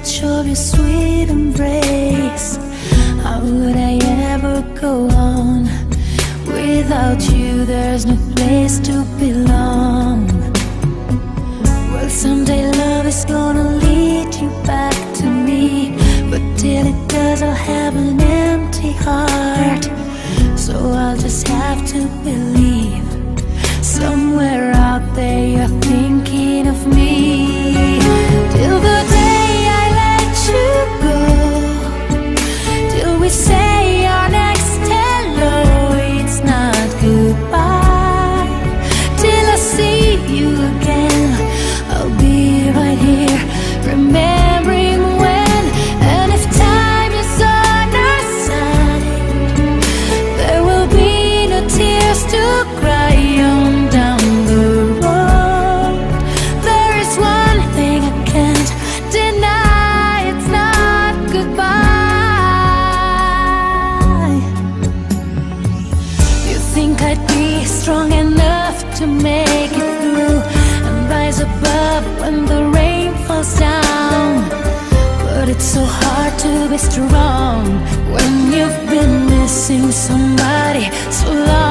touch of your sweet embrace. How would I ever go on? Without you there's no place to belong. Well someday love is gonna lead you back to me. But till it does I'll have an empty heart. So I'll just have to believe goes down. But it's so hard to be strong When you've been missing somebody so long.